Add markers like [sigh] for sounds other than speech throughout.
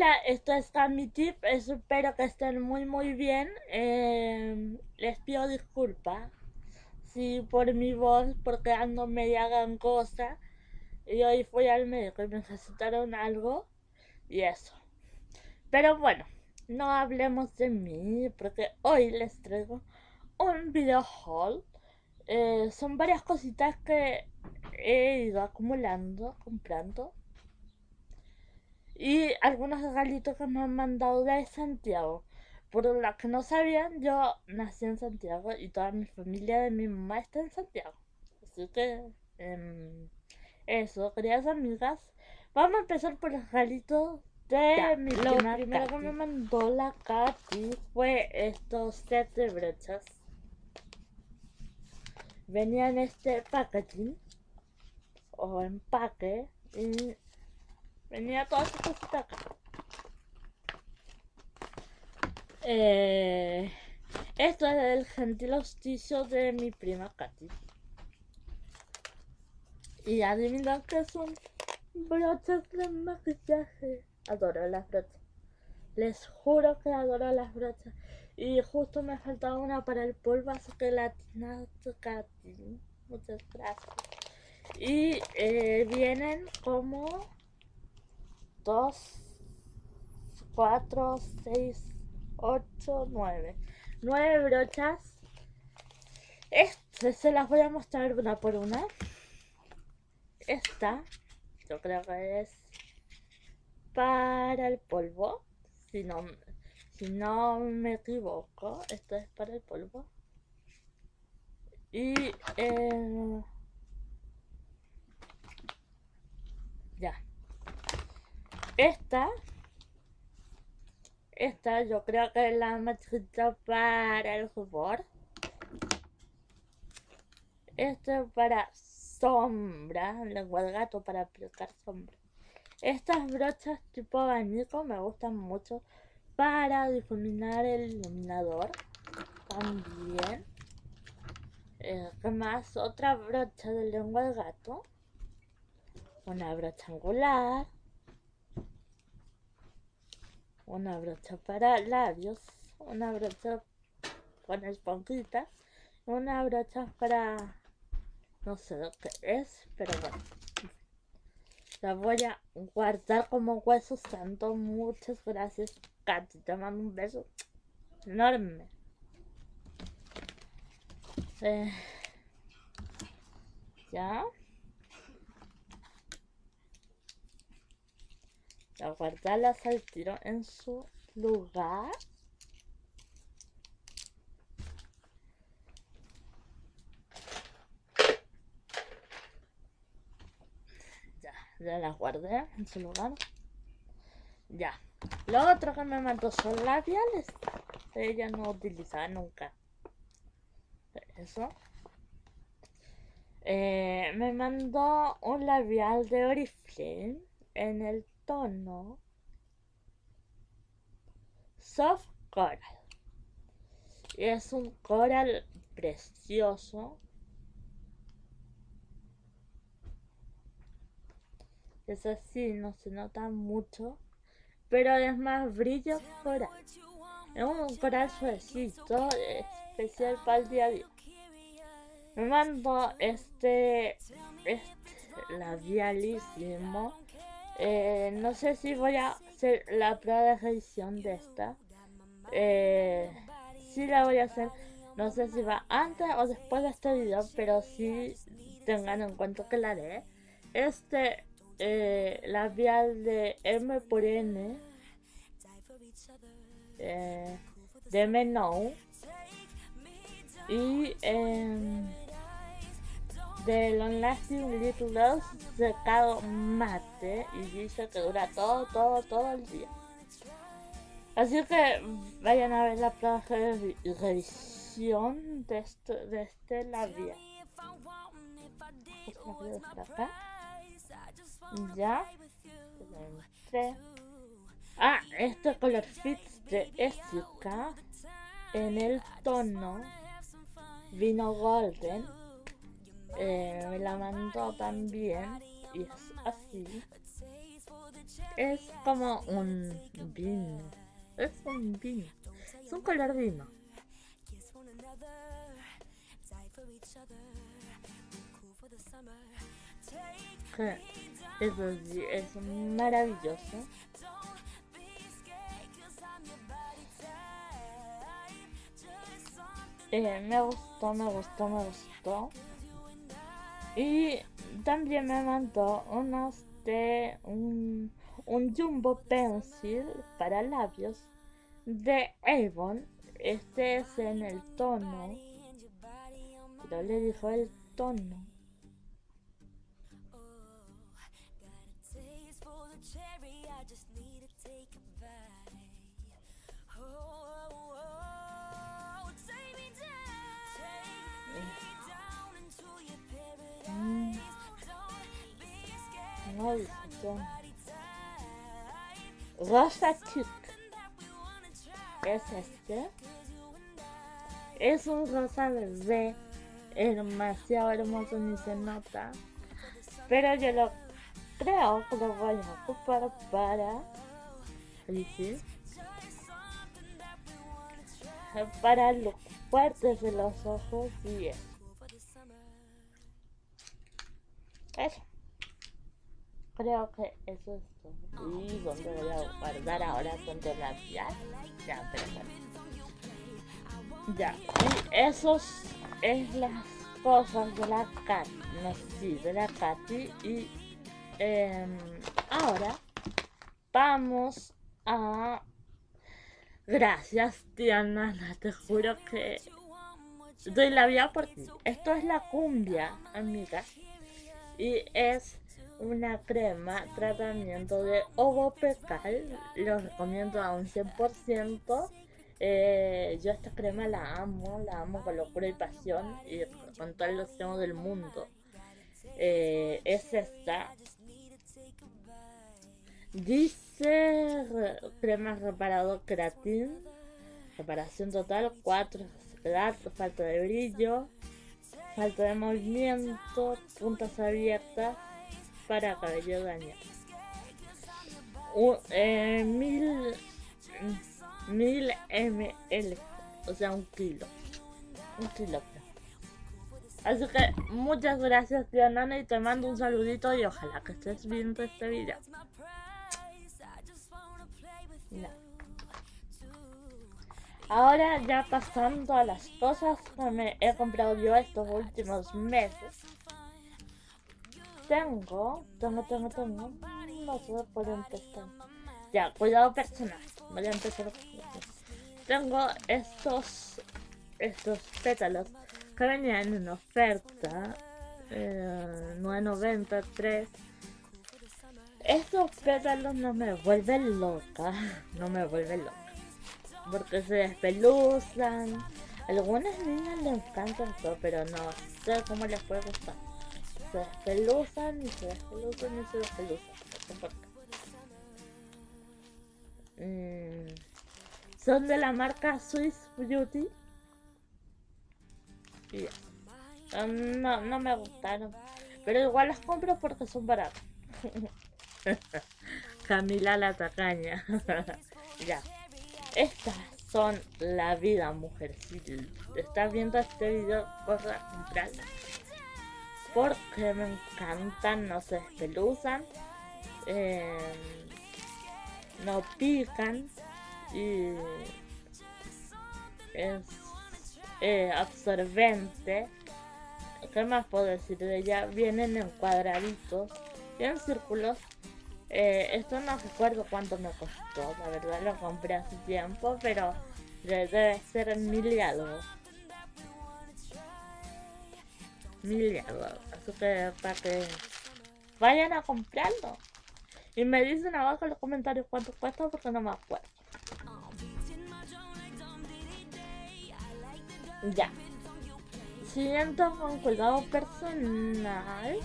Hola, esto es mi tip. Espero que estén muy muy bien. Eh, les pido disculpas si por mi voz, porque ando media gangosa. Y hoy fui al médico y me necesitaron algo. Y eso. Pero bueno, no hablemos de mí, porque hoy les traigo un video haul. Eh, son varias cositas que he ido acumulando, comprando y algunos regalitos que me han mandado de Santiago. Por los que no sabían, yo nací en Santiago y toda mi familia de mi mamá está en Santiago. Así que, em, eso, queridas amigas, vamos a empezar por los regalitos de mi Lo primero que me mandó la Katy fue estos sets de brochas. Venía en este packaging o empaque y Venía toda esta cosita acá. Eh, esto es el gentil auspicio de mi prima Katy. Y adivinan que son brochas de maquillaje. Adoro las brochas. Les juro que adoro las brochas. Y justo me faltaba una para el polvo, así que la Katy. Muchas gracias. Y eh, vienen como 2, 4, 6, 8, 9. 9 brochas. Este se las voy a mostrar una por una. Esta, yo creo que es para el polvo. Si no, si no me equivoco, esto es para el polvo. Y eh, ya. Esta, esta yo creo que es la machita para el rubor. Esta es para sombra, lengua de gato para aplicar sombra. Estas brochas tipo abanico me gustan mucho para difuminar el iluminador. También. Eh, ¿Qué más? Otra brocha de lengua de gato. Una brocha angular una brocha para labios, una brocha con esponjita, una brocha para no sé lo que es, pero bueno. La voy a guardar como hueso santo. Muchas gracias, Katy. Te mando un beso enorme. Eh, ¿Ya? A guardarlas al tiro en su lugar. Ya, ya las guardé en su lugar. Ya. Lo otro que me mandó son labiales. Ella no utilizaba nunca. Eso. Eh, me mandó un labial de Oriflame en el tono Soft Coral. Es un coral precioso. Es así, no se nota mucho. Pero es más brillo coral. Es un coral suavecito, especial para el día a día. Me mando este, este labialísimo eh, no sé si voy a hacer la prueba de revisión de esta. Eh, sí la voy a hacer. No sé si va antes o después de este video, pero sí tengan en cuenta que la haré. Este eh, labial de M por N eh, de Menou y eh, de Long Lasting Little Loves secado mate y dice que dura todo, todo, todo el día. Así que vayan a ver la prueba de revisión de, esto, de este labial. acá. Ya. Ah, este color fit de Esica en el tono vino golden eh, me la mandó también y es así Es como un vino. Es un vino. Es un color vino. Eso sí, es maravilloso. Eh, me gustó, me gustó, me gustó. Y también me mandó unos de un, un Jumbo Pencil para labios de Avon. Este es en el tono. Pero le dijo el tono. Rosa Chic es este. Es un rosa bebé, demasiado hermoso, ni se nota. Pero yo lo creo que lo voy a ocupar para. Para los fuertes de los ojos y eso. Eso. Creo que eso es todo. ¿Y dónde voy a guardar ahora donde la Ya, Ya, pero Ya. Y esos es las cosas de la Katy. No sí, de la Katy. Y em, ahora vamos a. Gracias, Tiana. Te juro que doy la vida por ti. Esto es la cumbia, amiga y es una crema tratamiento de ovo pecal lo recomiendo a un 100% eh, yo esta crema la amo la amo con locura y pasión y con todo el océano del mundo. Eh, es esta. Dice crema reparador creatín reparación total 4 falta de brillo falta de movimiento, puntas abiertas para cabello dañado. Eh, mil, mil ml, o sea, un kilo. Un kilo. Así que muchas gracias, tía Nana, y te mando un saludito y ojalá que estés viendo este video. Ahora ya pasando a las cosas que me he comprado yo estos últimos meses. Tengo, tengo, tengo, tengo. No sé por empezar. Ya, cuidado personal. Voy a empezar. Tengo estos, estos pétalos que venían en oferta. Eh, 9.93. Estos pétalos no me vuelven loca. No me vuelven loca porque se despeluzan. algunas niñas les encanta esto, pero no sé cómo les puede gustar. Se despeluzan y se despeluzan y se despeluzan. Mm, son de la marca Swiss Beauty. Y no, no me gustaron. Pero igual las compro porque son baratas. [laughs] Camila la tacaña. [laughs] ya. Estas son la vida, mujer. Si estás viendo este video, corre a comprarla. Porque me encantan, no se despeluzan, eh, no pican y es eh, absorbente. ¿Qué más puedo decir de ella? Vienen en cuadraditos y en círculos eh, esto no recuerdo cuánto me costó, la verdad lo compré hace tiempo, pero debe ser mil algo. Mil algo. Así que para que vayan a comprarlo. Y me dicen abajo en los comentarios cuánto cuesta porque no me acuerdo. Ya. Siguiendo con cuidado personal.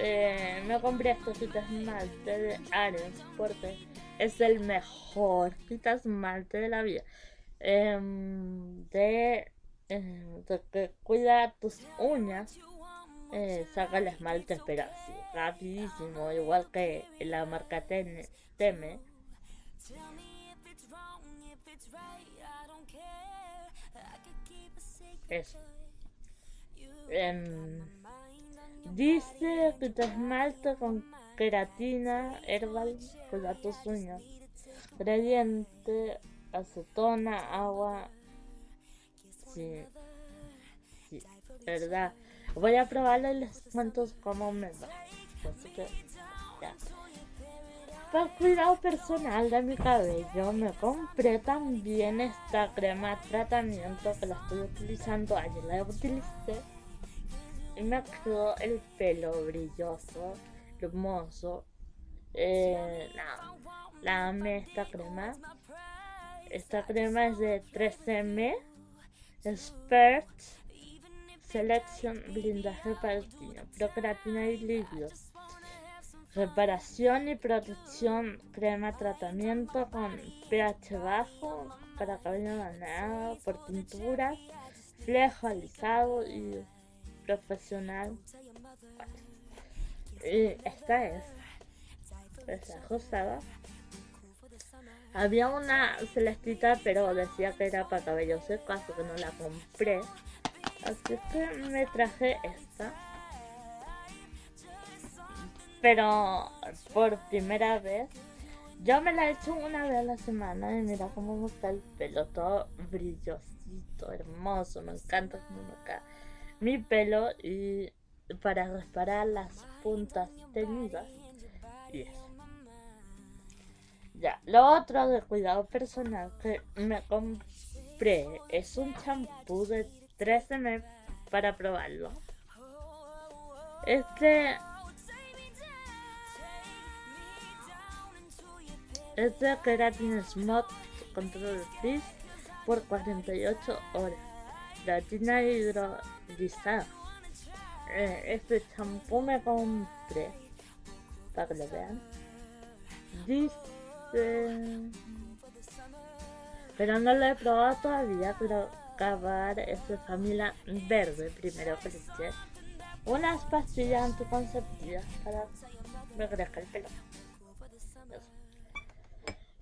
Eh, me compré estos esmalte de Ares porque es el mejor quita esmalte de la vida. Em, de, eh, que cuida tus uñas eh, saca el esmalte, pero así, rapidísimo, igual que la marca Teme. Eso. Em, dice que te esmalte con queratina herbal con tus uñas. Ingrediente, acetona, agua. Sí, sí, verdad. Voy a probarlo y les cuento me va. Así que, ya. Para cuidado personal de mi cabello me compré también esta crema tratamiento que la estoy utilizando. Ayer la utilicé y me quedó el pelo brilloso, hermoso. Eh, nada, la amé esta crema. Esta crema es de 13M Expert Selection Blindaje para el Procreatina y líquidos. Reparación y protección, crema tratamiento con pH bajo para cabello dañado por tinturas, flejo alisado y profesional. Y esta es, esta ajustada. Había una celestita, pero decía que era para cabello seco, así que no la compré. Así que me traje esta. Pero por primera vez, yo me la he hecho una vez a la semana y mira cómo me está el pelo todo brillosito, hermoso. Me encanta cómo me mi pelo y para reparar las puntas tenidas y eso. Ya, lo otro de cuidado personal que me compré es un champú de 13M para probarlo. Este este Keratin Smot Control Freeze por 48 horas. Platina hidrolizada. Eh, este champú me compré para que lo vean. Dice pero no lo he probado todavía, pero acabar es de familia verde primero que unas pastillas anticonceptivas para crezca el pelo.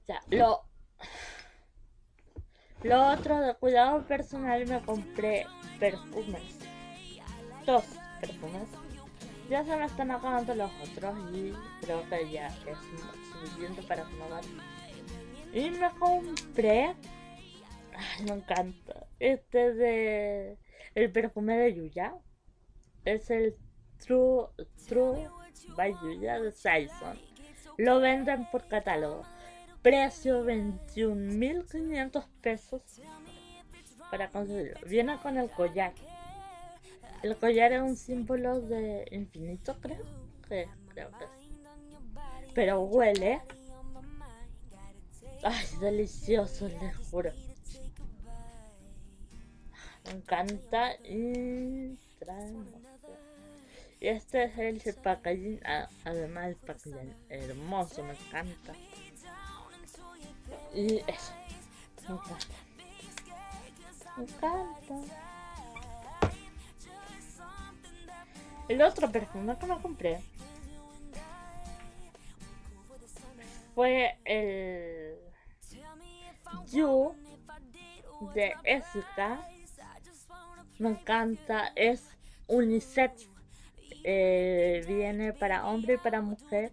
Ya, lo lo otro de cuidado personal me compré perfumes. Dos perfumes. Ya se me están acabando los otros y creo que ya es para. Y me compré. Me encanta. Este de. El perfume de Yuya. Es el True, True by Yuya de Saison. Lo venden por catálogo. Precio 21.500 pesos para conseguirlo. Viene con el collar. El collar es un símbolo de infinito, creo. creo que sí. Pero huele. Ay, delicioso, les juro. Me encanta y este es el packaging, además el packaging hermoso, me encanta. Y eso. Me encanta. Me encanta. El otro perfume que me compré fue el You de Esica. Me encanta. Es unisex. Eh, viene para hombre y para mujer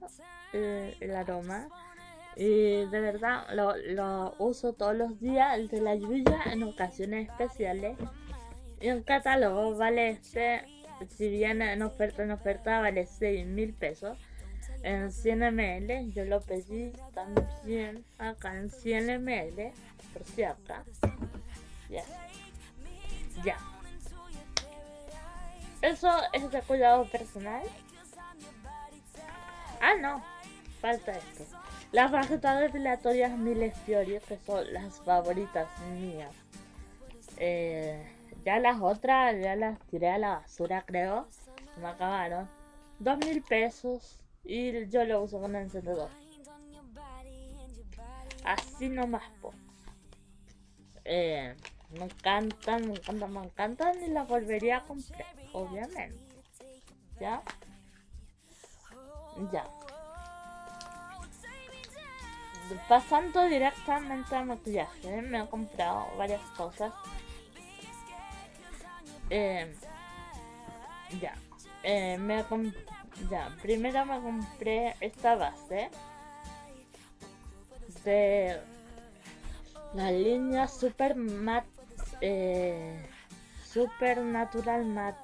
eh, el aroma. Y de verdad lo, uso todos los días, el de la lluvia en ocasiones especiales. Y en catálogo vale este, si viene en oferta, en oferta vale 6 mil pesos. En 100 ml, yo lo pedí también acá en 100 ml, por si acá. Ya. Ya. Eso es de cuidado personal. Ah, no. Falta esto. Las tarjetas depilatorias Miles Fiori, que son las favoritas mías. Eh, ya las otras, ya las tiré a la basura, creo. Me acabaron. Dos mil pesos. Y yo lo uso con encendedor. Así nomás, po. Eh, me encantan, me encantan, me encantan y las volvería a comprar, obviamente. ¿Ya? Ya. Pasando directamente a maquillaje, me he comprado varias cosas. Eh, ya. Eh, me ya, primero me compré esta base de la línea Super Matte eh, Super Natural Matte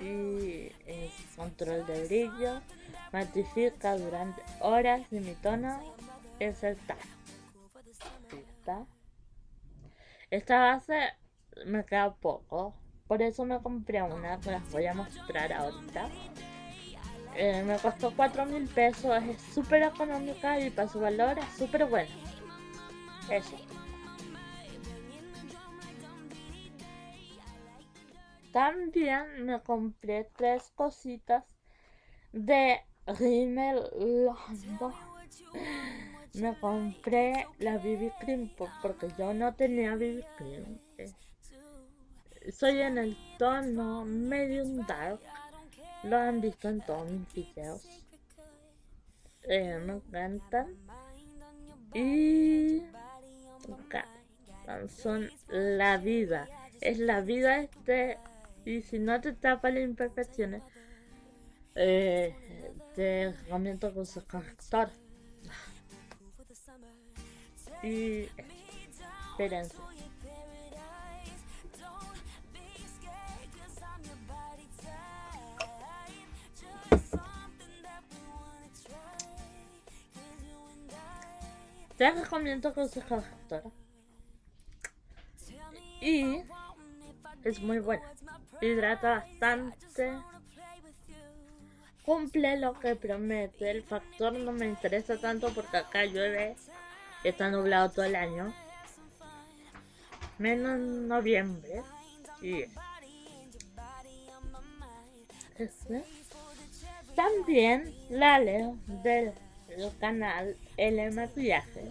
y control de brillo, matifica durante horas y mi tono es el tal. Esta base me queda poco, por eso me compré una que las voy a mostrar ahorita. Eh, me costó 4 mil pesos, es súper económica y para su valor es súper buena. Eso. También me compré tres cositas de Rimmel London. Me compré la BB Cream porque yo no tenía BB Cream. Soy en el tono medium dark. Lo han visto en todos mis videos. Eh, me encantan. Y son la vida. Es la vida este. Y si no te tapa las imperfecciones, eh, te recomiendo con su corrector. Y espérense. Te recomiendo con su corrector. Y es muy buena. Hidrata bastante. Cumple lo que promete. El factor no me interesa tanto porque acá llueve. Está nublado todo el año. Menos en noviembre. Y este. También la leo del, canal El Maquillaje.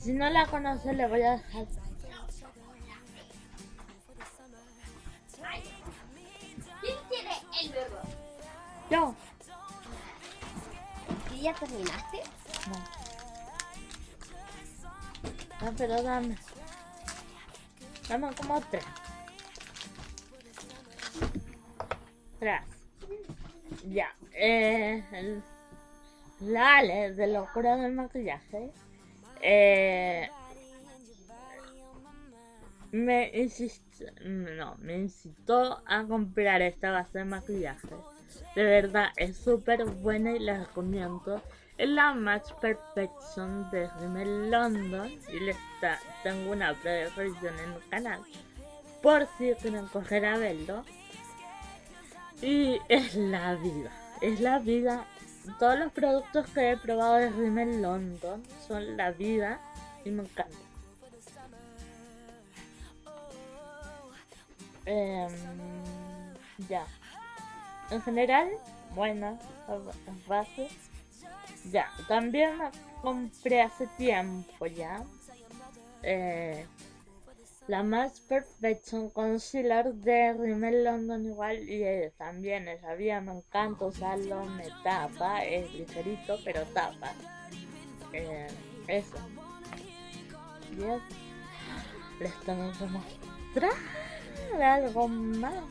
Si no la conoce le voy a dejar Yo. ¿Y ya terminaste? No. No, pero dame. Dame como tres. Tres. Ya. Eh, el, la Ale de locura del maquillaje. Eh, me insistó, no, me incitó a comprar esta base de maquillaje de verdad, es súper buena y la recomiendo. Es la Match Perfection de Rimmel London y le está, tengo una revisión en el canal por si quieren coger a verlo. Y es la vida, es la vida. Todos los productos que he probado de Rimmel London son la vida y me encantan. Em, ya en general, buenas bases. Ya, también compré hace tiempo ya eh, la más Perfection Concealer de Rimmel London igual y eh, también esa vía me encanta usarlo, me tapa, es ligerito pero tapa. Eh, eso. Y les tengo que mostrar algo más.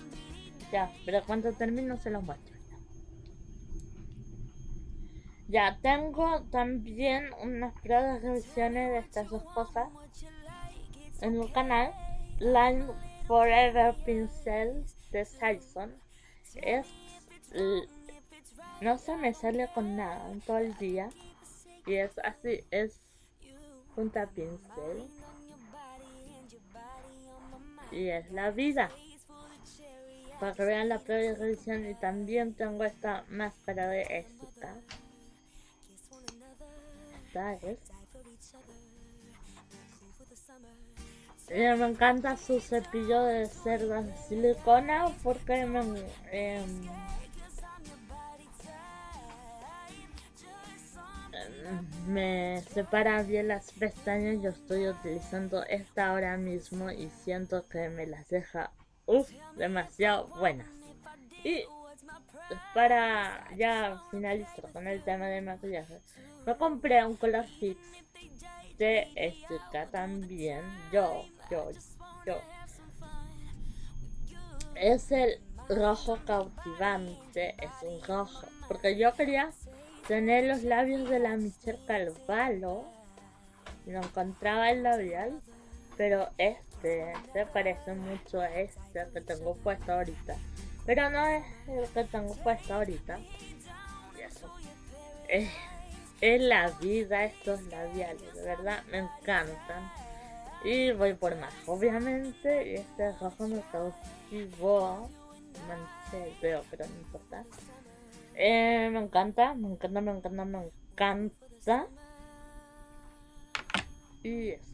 Ya, pero cuando termino se los muestro. Ya, tengo también unas pruebas revisiones de estas dos cosas en el canal. Line Forever Pincel de Saison. Es. No se me sale con nada en todo el día. Y es así, es punta pincel. Y es la vida para que vean la de y también tengo esta máscara de éxita eh, me encanta su cepillo de cerda de silicona porque me, em, me separa bien las pestañas. Yo estoy utilizando esta ahora mismo y siento que me las deja Uf, demasiado buenas. Y para ya finalizar con el tema de maquillaje, me compré un color fix de estética también. Yo, yo, yo. Es el rojo cautivante, es un rojo. Porque yo quería tener los labios de la Michelle Carvalho y no encontraba el labial, pero este se parece mucho a este que tengo puesto ahorita. Pero no es el que tengo puesto ahorita. Y eso. Es, es la vida estos labiales, de verdad, me encantan. Y voy por más, obviamente. Y este rojo me cautivó. Manché veo, pero no importa. Eh, me encanta, me encanta, me encanta, me encanta. Y eso.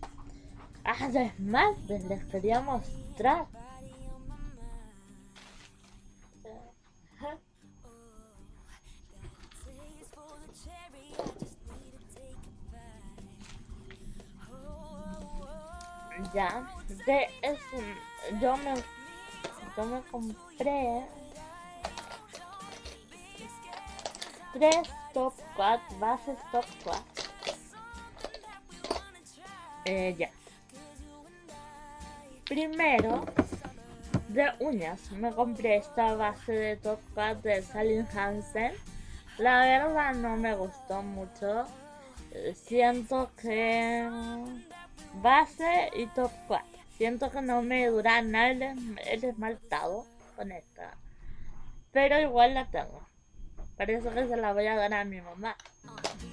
Además, les quería mostrar yo me yo me compré tres top 4 bases top 4 eh, ya. Primero de uñas me compré esta base de top 4 de Salin Hansen. La verdad no me gustó mucho. Eh, siento que base y top 4. Siento que no me dura nada el, esmaltado con esta. Pero igual la tengo. Parece que se la voy a dar a mi mamá.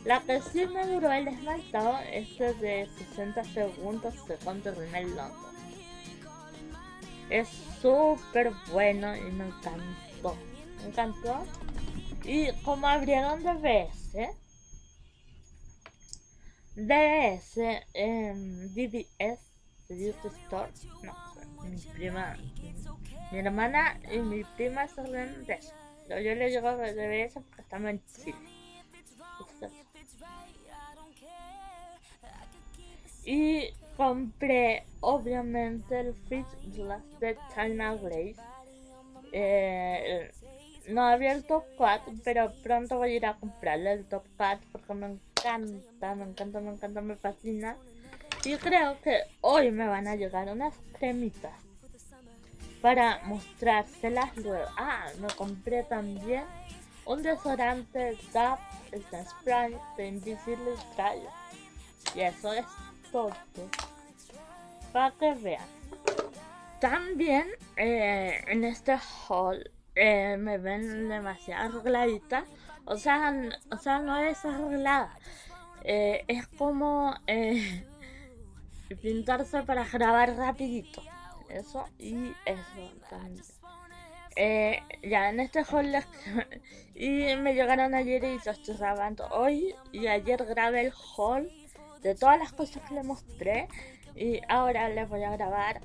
La que sí me duró el esmaltado es de 60 segundos según terminé el londo. Es súper bueno y me encantó. Me encantó. Y como abrieron de veces DS en DBS, Mi hermana y mi prima se de eso. Yo, le llego de DBS porque estamos en Chile. Y compré obviamente el Fit Glass de China Grace. Eh, no había el top 4, pero pronto voy a ir a comprarle el top 4 porque me encanta, me encanta, me encanta, me fascina. Y creo que hoy me van a llegar unas cremitas para mostrárselas luego. Ah, me compré también un desodorante DAP Spray de Invisible Style. Y eso es todo. Para que vean. También eh, en este haul eh, me ven demasiado arregladita. O sea, o sea, no es arreglada. Eh, es como pintarse para grabar rapidito. Eso y eso también. ya en este haul [laughs] y me llegaron ayer y yo estoy grabando hoy y ayer grabé el haul de todas las cosas que les mostré y ahora les voy a grabar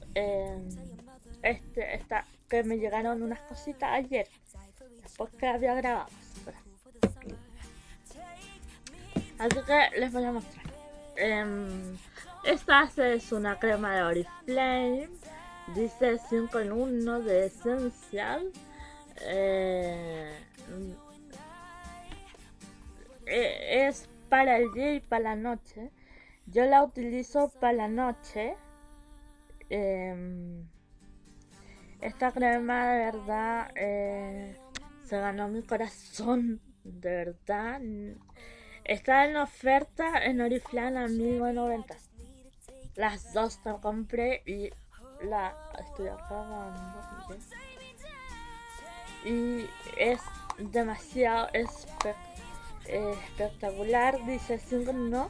este esta que me llegaron unas cositas ayer, después que había grabado. Así que les voy a mostrar. Em, esta es una crema de Oriflame. Dice 5 en 1 de Essential. Eh, eh, es para el día y para la noche. Yo la utilizo para la noche. Eh, esta crema de verdad eh, se ganó mi corazón, de verdad. Está en oferta en Oriflame a 1990. Las dos te compré y la estoy acabando. Y es demasiado espectacular. Dice 5 no.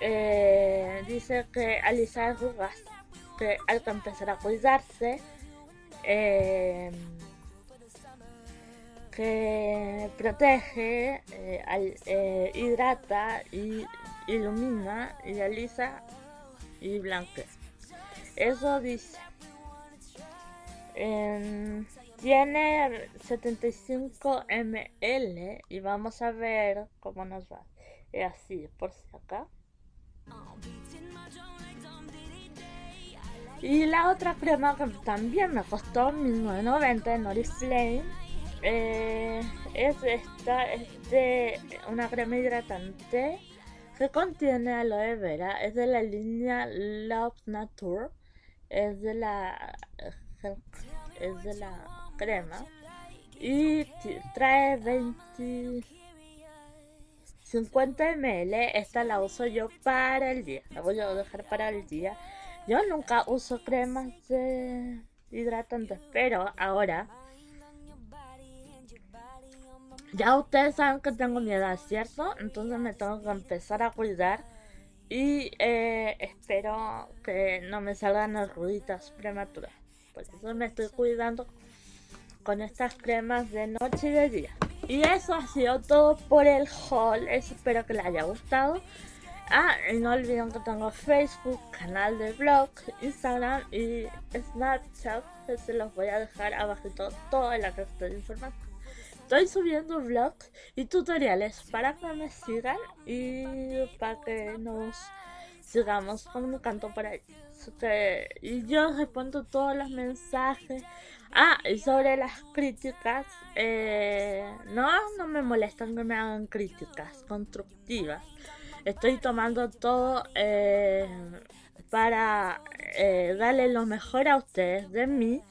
Eh, dice que alisa arrugas, que hay que empezar a cuidarse Em, que protege, eh, eh, hidrata y ilumina, idealiza y blanquea. Eso dice. Em, tiene 75 ml y vamos a ver cómo nos va. Es así, por si acá. Y la otra crema que también me costó 1990 en Oriflame eh, es esta, es de una crema hidratante que contiene aloe vera, es de la línea Love Nature, es de la es de la crema y trae 20 50 ml, esta la uso yo para el día, la voy a dejar para el día. Yo nunca uso cremas de hidratantes, pero ahora ya ustedes saben que tengo mi edad, ¿cierto? Entonces me tengo que empezar a cuidar y eh, espero que no me salgan arruguitas prematuras. Por eso me estoy cuidando con estas cremas de noche y de día. Y eso ha sido todo por el haul. Espero que les haya gustado. Ah, y no olviden que tengo Facebook, canal de blog, Instagram y Snapchat. Que se los voy a dejar abajito todo el resto de información. Estoy subiendo vlogs y tutoriales para que me sigan y para que nos sigamos comunicando por ahí. Y yo respondo todos los mensajes. Ah, y sobre las críticas, eh, no, no me molestan que me hagan críticas constructivas. Estoy tomando todo eh, para eh, darle lo mejor a ustedes de mí,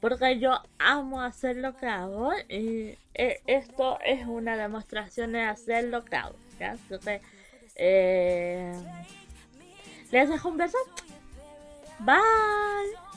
porque yo amo hacer lo que hago y esto es una demostración de hacer lo que hago. Así que les dejo un beso. Bye.